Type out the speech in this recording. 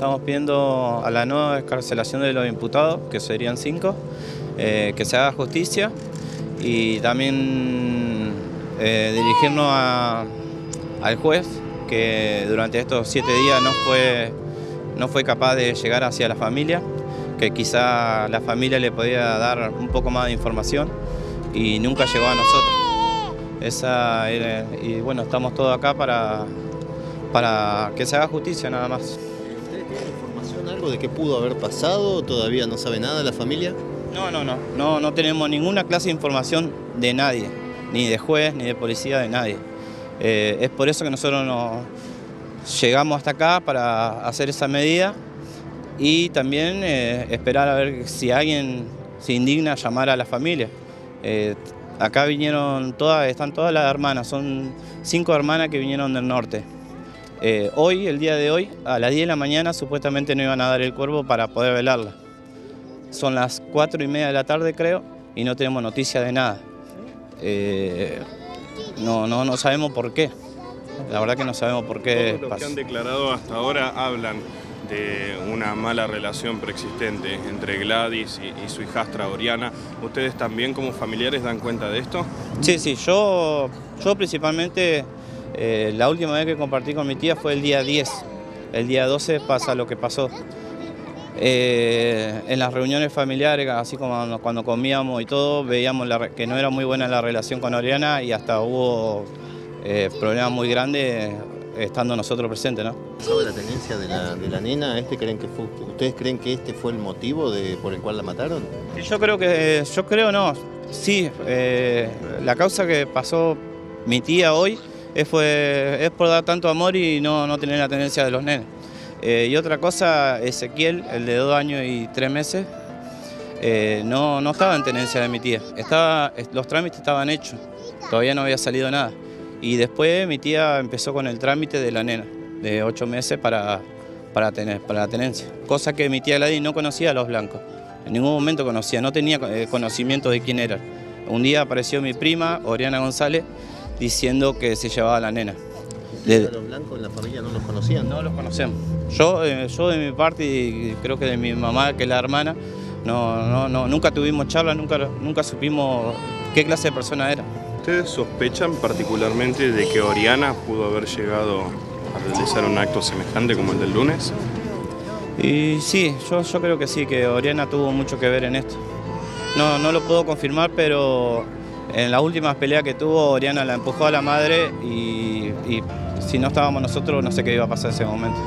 estamos pidiendo a la nueva escarcelación de los imputados, que serían cinco, eh, que se haga justicia y también eh, dirigirnos al juez, que durante estos siete días no fue, no fue capaz de llegar hacia la familia, que quizá la familia le podía dar un poco más de información y nunca llegó a nosotros. Y bueno, estamos todos acá para, para que se haga justicia nada más. ¿Ustedes tienen información, algo de qué pudo haber pasado? ¿Todavía no sabe nada la familia? No, no, no, no, no tenemos ninguna clase de información de nadie, ni de juez, ni de policía, de nadie. Eh, es por eso que nosotros nos llegamos hasta acá para hacer esa medida y también eh, esperar a ver si alguien se indigna a llamar a la familia. Eh, Acá vinieron todas, están todas las hermanas, son cinco hermanas que vinieron del norte. Eh, hoy, el día de hoy, a las 10 de la mañana supuestamente no iban a dar el cuervo para poder velarla. Son las cuatro y media de la tarde creo y no tenemos noticia de nada. Eh, no, no, no sabemos por qué. La verdad que no sabemos por qué. Todos los que han declarado hasta ahora hablan de una mala relación preexistente entre Gladys y, su hijastra Oriana. ¿Ustedes también como familiares dan cuenta de esto? Sí, sí, yo, yo principalmente eh, la última vez que compartí con mi tía fue el día 10. El día 12 pasa lo que pasó. Eh, en las reuniones familiares, así como cuando comíamos y todo, veíamos que no era muy buena la relación con Oriana y hasta hubo eh, problemas muy grandes estando nosotros presentes, ¿no? ¿Sobre la tenencia de la, nena? ¿Este creen que fue, ¿Ustedes creen que este fue el motivo de, por el cual la mataron? Yo creo que, yo creo no, sí, eh, la causa que pasó mi tía hoy es, fue, es por dar tanto amor y no, no tener la tenencia de los nenes. Eh, y otra cosa, Ezequiel, el de dos años y tres meses, eh, no, no estaba en tenencia de mi tía. Estaba, los trámites estaban hechos, todavía no había salido nada. Y después mi tía empezó con el trámite de la nena, de ocho meses para, para, tener, para la tenencia. Cosa que mi tía Gladys no conocía a los blancos. En ningún momento conocía, no tenía eh, conocimiento de quién eran. Un día apareció mi prima, Oriana González, diciendo que se llevaba a la nena. ¿Los blancos en la familia no los conocían? No los conocemos. Yo, eh, yo de mi parte y creo que de mi mamá, que es la hermana, no, no, no, nunca tuvimos charla, nunca, nunca supimos qué clase de persona era. ¿Ustedes sospechan particularmente de que Oriana pudo haber llegado a realizar un acto semejante como el del lunes? Y sí, yo, yo creo que sí, que Oriana tuvo mucho que ver en esto. No, no lo puedo confirmar, pero en las últimas peleas que tuvo, Oriana la empujó a la madre y, si no estábamos nosotros, no sé qué iba a pasar en ese momento.